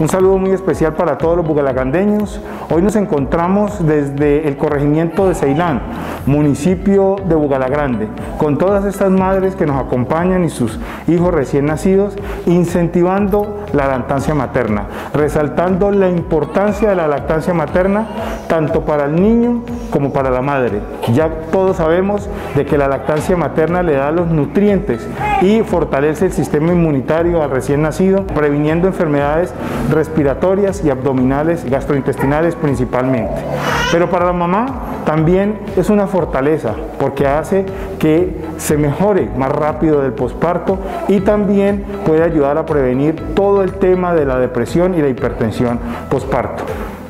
Un saludo muy especial para todos los bugalagrandeños. Hoy nos encontramos desde el corregimiento de Ceilán, municipio de Bugalagrande, con todas estas madres que nos acompañan y sus hijos recién nacidos, incentivando la lactancia materna, resaltando la importancia de la lactancia materna tanto para el niño como para la madre. Ya todos sabemos de que la lactancia materna le da los nutrientes y fortalece el sistema inmunitario al recién nacido, previniendo enfermedades respiratorias y abdominales, gastrointestinales principalmente. Pero para la mamá también es una fortaleza porque hace que se mejore más rápido del posparto y también puede ayudar a prevenir todo el tema de la depresión y la hipertensión posparto.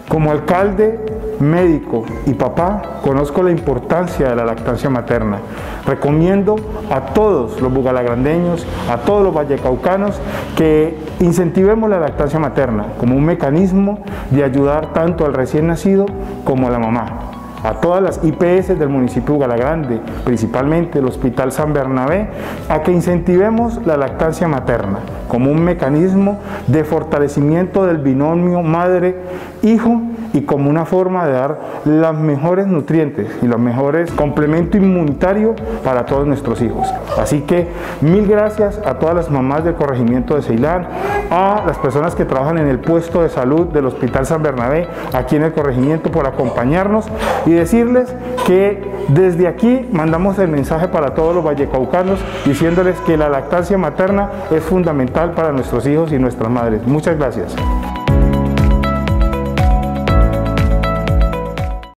Como alcalde médico y papá, conozco la importancia de la lactancia materna. Recomiendo a todos los bugalagrandeños, a todos los vallecaucanos, que incentivemos la lactancia materna como un mecanismo de ayudar tanto al recién nacido como a la mamá a todas las IPS del municipio de principalmente el Hospital San Bernabé, a que incentivemos la lactancia materna como un mecanismo de fortalecimiento del binomio madre-hijo y como una forma de dar los mejores nutrientes y los mejores complemento inmunitario para todos nuestros hijos. Así que mil gracias a todas las mamás del corregimiento de Ceilán, a las personas que trabajan en el puesto de salud del Hospital San Bernabé, aquí en el corregimiento, por acompañarnos y decirles que desde aquí mandamos el mensaje para todos los vallecaucanos diciéndoles que la lactancia materna es fundamental para nuestros hijos y nuestras madres. Muchas gracias.